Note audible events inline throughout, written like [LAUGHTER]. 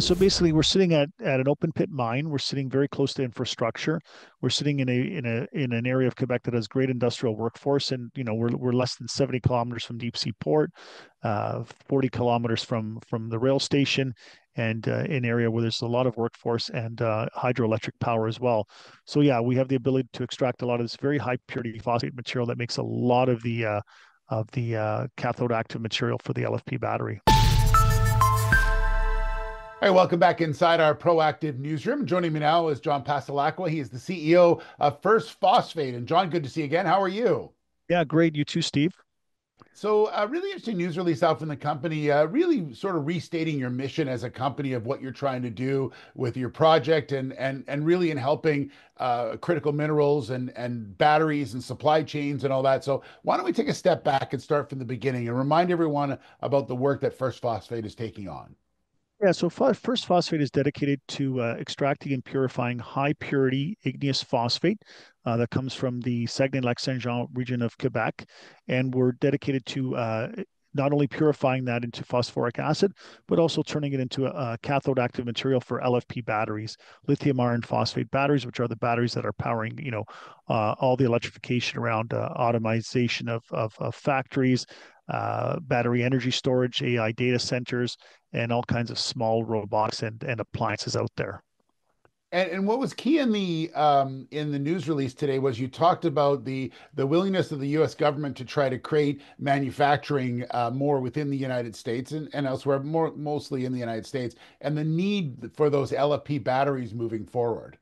So basically, we're sitting at, at an open pit mine. We're sitting very close to infrastructure. We're sitting in a in a in an area of Quebec that has great industrial workforce, and you know we're we're less than 70 kilometers from deep sea port, uh, 40 kilometers from from the rail station, and uh, an area where there's a lot of workforce and uh, hydroelectric power as well. So yeah, we have the ability to extract a lot of this very high purity phosphate material that makes a lot of the uh, of the uh, cathode active material for the LFP battery. All right, welcome back inside our proactive newsroom. Joining me now is John Passalacqua. He is the CEO of First Phosphate. And John, good to see you again. How are you? Yeah, great. You too, Steve. So, uh, really interesting news release out from the company, uh, really sort of restating your mission as a company of what you're trying to do with your project, and and and really in helping uh, critical minerals and and batteries and supply chains and all that. So, why don't we take a step back and start from the beginning and remind everyone about the work that First Phosphate is taking on? Yeah, so First Phosphate is dedicated to uh, extracting and purifying high purity igneous phosphate uh, that comes from the Saguenay-Lac-Saint-Jean region of Quebec. And we're dedicated to uh, not only purifying that into phosphoric acid, but also turning it into a, a, cathode active material for LFP batteries, lithium iron phosphate batteries, which are the batteries that are powering, you know, uh, all the electrification around uh, automation of, of, of factories, uh, battery energy storage, AI data centers, and all kinds of small robotics and, and appliances out there. And, and what was key in the um, in the news release today was you talked about the the willingness of the U.S. government to try to create manufacturing uh, more within the United States and, and elsewhere, more mostly in the United States, and the need for those LFP batteries moving forward.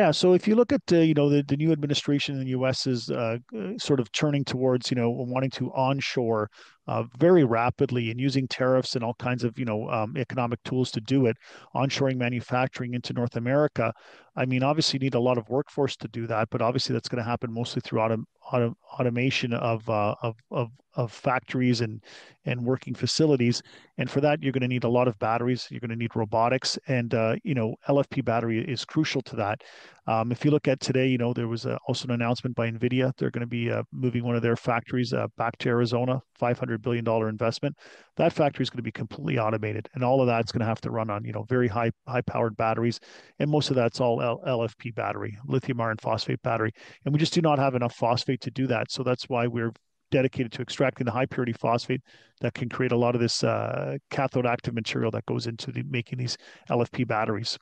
Yeah, so if you look at uh, you know the, the new administration in the U.S. is uh, sort of turning towards you know wanting to onshore uh, very rapidly and using tariffs and all kinds of you know um, economic tools to do it, onshoring manufacturing into North America. I mean, obviously, you need a lot of workforce to do that, but obviously, that's going to happen mostly through autom- autom- automation of, uh, of, of of factories and and working facilities. And for that, you're going to need a lot of batteries. You're going to need robotics, and uh, you know, LFP battery is crucial to that. Um, if you look at today, you know, there was a, also an announcement by NVIDIA. They're going to be uh, moving one of their factories uh, back to Arizona, $500 billion investment. That factory is going to be completely automated. And all of that's going to have to run on, you know, very high, high powered batteries. And most of that's all L- LFP battery, lithium iron phosphate battery. And we just do not have enough phosphate to do that. So that's why we're dedicated to extracting the high purity phosphate that can create a lot of this uh, cathode active material that goes into the, making these LFP batteries.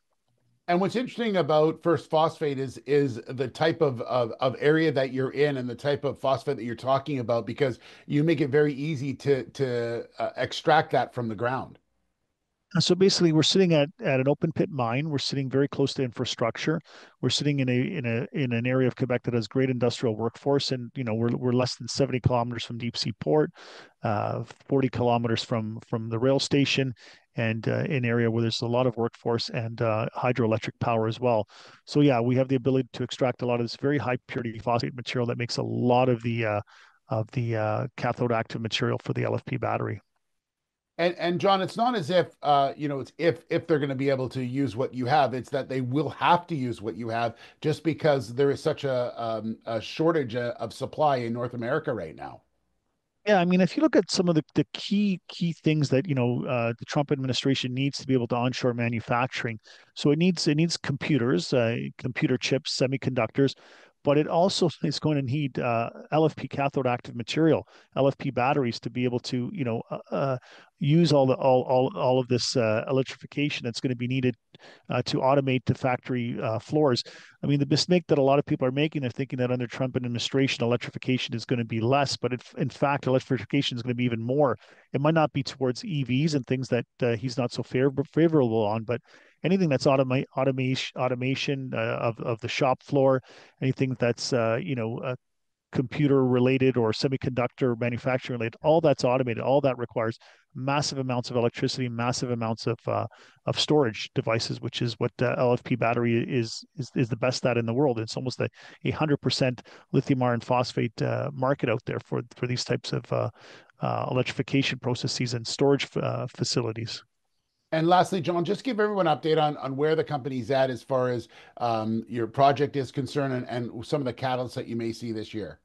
And what's interesting about first phosphate is is the type of, of, of area that you're in and the type of phosphate that you're talking about because you make it very easy to to uh, extract that from the ground. So basically, we're sitting at, at an open pit mine. We're sitting very close to infrastructure. We're sitting in a in a in an area of Quebec that has great industrial workforce, and you know we're we're less than 70 kilometers from deep sea port, uh, 40 kilometers from from the rail station, and uh, an area where there's a lot of workforce and uh, hydroelectric power as well. So yeah, we have the ability to extract a lot of this very high purity phosphate material that makes a lot of the uh, of the uh, cathode active material for the LFP battery. And and John, it's not as if uh, you know, it's if if they're going to be able to use what you have. It's that they will have to use what you have just because there is such a, um, a shortage uh, of supply in North America right now. Yeah, I mean, if you look at some of the, the key key things that you know uh, the Trump administration needs to be able to onshore manufacturing, so it needs it needs computers, uh, computer chips, semiconductors, but it also [LAUGHS] is going to need uh, LFP cathode active material, LFP batteries to be able to, you know, uh, uh, use all the all all all of this uh, electrification that's going to be needed uh, to automate the factory uh, floors. I mean, the mistake that a lot of people are making, they're thinking that under Trump administration, electrification is going to be less, but in fact, electrification is going to be even more. It might not be towards EVs and things that he's not so favor- favorable on, but anything that's automate automation automation uh, of of the shop floor, anything that's uh, you know uh, computer related or semiconductor manufacturing related, all that's automated. All that requires massive amounts of electricity, massive amounts of uh, of storage devices, which is what uh, LFP battery is, is is the best at in the world. It's almost a hundred percent lithium iron phosphate uh, market out there for for these types of uh, uh, electrification processes and storage facilities. And lastly, John, just give everyone an update on, on where the company's at as far as um, your project is concerned and, and some of the catalysts that you may see this year.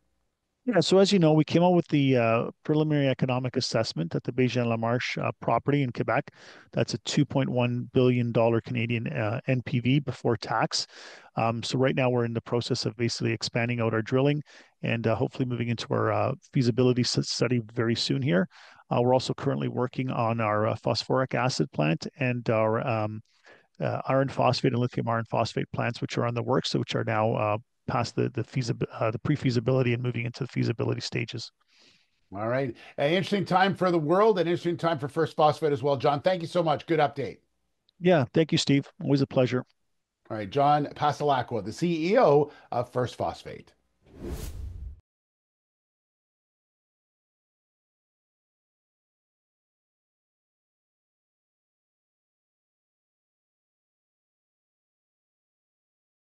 Yeah, so as you know, we came out with the uh, preliminary economic assessment at the Bégin-Lamarche uh, property in Quebec. That's a 2.1 billion dollar Canadian uh, NPV before tax. Um, so right now we're in the process of basically expanding out our drilling and uh, hopefully moving into our uh, feasibility study very soon here. Uh, we're also currently working on our phosphoric acid plant and our um, iron phosphate and lithium iron phosphate plants, which are on the works, which are now past the the feasibility, uh, the pre-feasibility, and moving into the feasibility stages. All right, an interesting time for the world, an interesting time for First Phosphate as well. John, thank you so much. Good update. Yeah, thank you, Steve. Always a pleasure. All right, John Passalacqua, the CEO of First Phosphate.